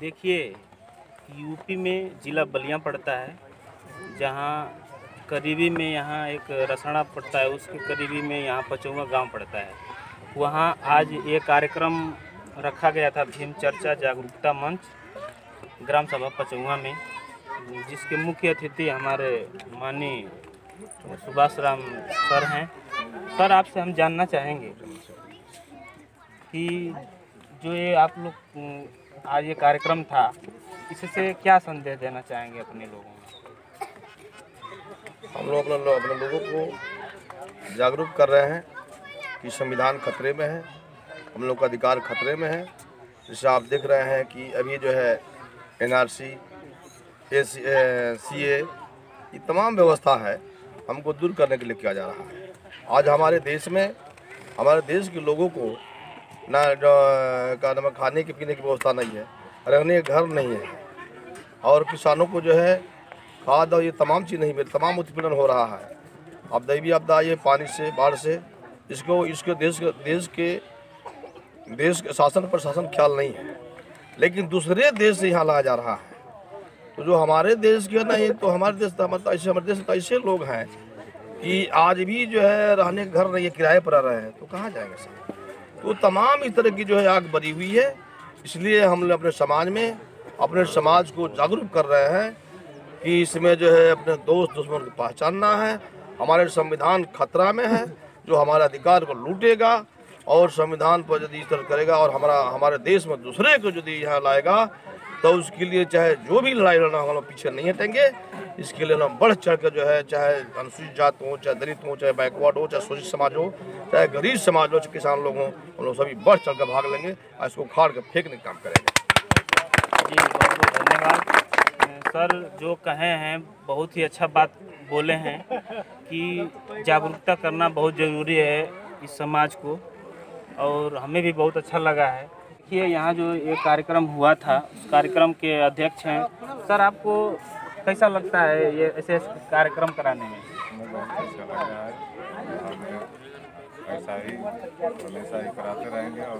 देखिए यूपी में ज़िला बलिया पड़ता है, जहाँ करीबी में यहाँ एक रसड़ा पड़ता है, उसके करीबी में यहाँ पचौवा गाँव पड़ता है। वहाँ आज ये कार्यक्रम रखा गया था भीम चर्चा जागरूकता मंच, ग्राम सभा पचौवा में, जिसके मुख्य अतिथि हमारे माननीय सुभाष राम सर हैं। सर, आपसे हम जानना चाहेंगे कि जो ये आप लोग आज ये कार्यक्रम था, इससे क्या संदेश देना चाहेंगे अपने लोगों में? हम लोग अपने अपने लोगों को जागरूक कर रहे हैं कि संविधान खतरे में है, हम लोग का अधिकार खतरे में है। जैसे आप देख रहे हैं कि अभी जो है एन आर सी ए सी ए ये तमाम व्यवस्था है, हमको दूर करने के लिए किया जा रहा है। आज हमारे देश में, हमारे देश के लोगों को ना जो- का नमक खाने के, पीने की व्यवस्था नहीं है। रहने का घर नहीं है। और किसानों को जो है, खाद और ये तमाम चीज़ नहीं मिल, तमाम उत्पीड़न हो रहा है। अब दैवी आपदा ये पानी से, बाढ़ से, इसको, इसके देश देश के देश के शासन, प्रशासन ख्याल नहीं है। लेकिन दूसरे देश से यहाँ लाया जा रहा है। तो जो हमारे देश के नहीं तो हमारे देश तो ऐसे, हमारे देश तो ऐसे लोग हैं कि आज भी जो है, रहने का घर नहीं है, किराए पर रह रहे हैं। तो कहाँ जाएँगे सर तो तमाम इस तरह की जो है आग बरी हुई है। इसलिए हम अपने समाज में, अपने समाज को जागरूक कर रहे हैं कि इसमें जो है अपने दोस्त दुश्मन को पहचानना है। हमारे संविधान खतरा में है, जो हमारे अधिकार को लूटेगा और संविधान पर यदि इस तरह करेगा और हमारा, हमारे देश में दूसरे को यदि यहाँ लाएगा तो उसके लिए चाहे जो भी लड़ाई लड़ना हम पीछे नहीं हटेंगे। इसके लिए हम बढ़ चढ़ कर जो है, चाहे अनुसूचित जात हो, चाहे दलित हो, चाहे बैकवर्ड हो, चाहे शोषित समाज हो, चाहे गरीब समाज हो चाहे किसान लोग हों, हम लोग सभी बढ़ चढ़ कर भाग लेंगे और इसको उखाड़ कर फेंकने का काम करेंगे। जी, बहुत बहुत धन्यवाद। सर, जो कहे हैं, बहुत ही अच्छा बात बोले हैं कि जागरूकता करना बहुत ज़रूरी है इस समाज को और हमें भी बहुत अच्छा लगा है। देखिए यहाँ जो ये कार्यक्रम हुआ था उस कार्यक्रम के अध्यक्ष हैं। सर आपको कैसा लगता है ये ऐसे कार्यक्रम कराने में? अच्छा ऐसा ही हमेशा ही कराते रहेंगे और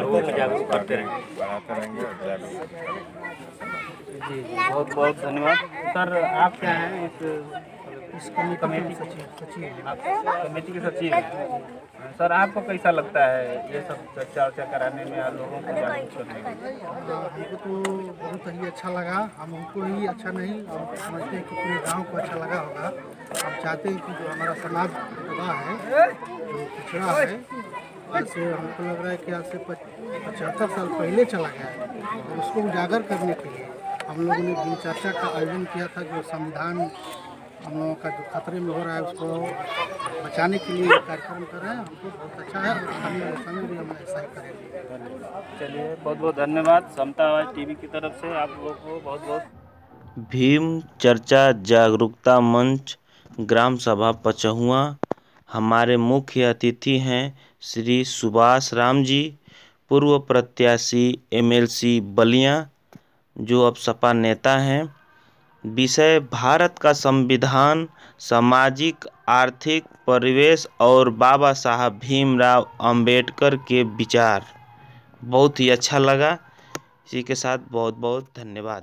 लोगों को जागरूक करते रहेंगे बढ़ाते रहेंगे और जागरूक जी जी बहुत बहुत धन्यवाद। सर आप क्या हैं इस इस कमेटी के सचिव सर, आपको कैसा लगता है ये सब चर्चा वर्चा कराने में लोगों को हमको तो बहुत ही अच्छा लगा। हम हमको ही अच्छा नहीं, हम समझते हैं कि पूरे गाँव को अच्छा लगा होगा। हम चाहते हैं कि जो हमारा समाज युवा है, जो पिछड़ा है, आज से हमको लग रहा है कि आज से पचहत्तर साल पहले चला गया है। उसको उजागर करने के लिए हम लोगों ने दिन चर्चा का आयोजन किया था, जो संविधान हम लोगों का जो खतरे में हो रहा है उसको बचाने के लिए कार्यक्रम कर रहे हैं। हमको बहुत अच्छा है और आने समय भी हम ऐसा ही करेंगे। चलिए बहुत बहुत धन्यवाद। समता आवाज़ टीवी की तरफ़ से आप लोगों को बहुत बहुत। भीम चर्चा जागरूकता मंच ग्राम सभा पचहुआ। हमारे मुख्य अतिथि हैं श्री सुभाष राम जी पूर्व प्रत्याशी एमएलसी बलिया जो अब सपा नेता हैं। विषय भारत का संविधान, सामाजिक, आर्थिक, परिवेश और बाबा साहब भीमराव अंबेडकर के विचार। बहुत ही अच्छा लगा। इसी के साथ बहुत बहुत धन्यवाद।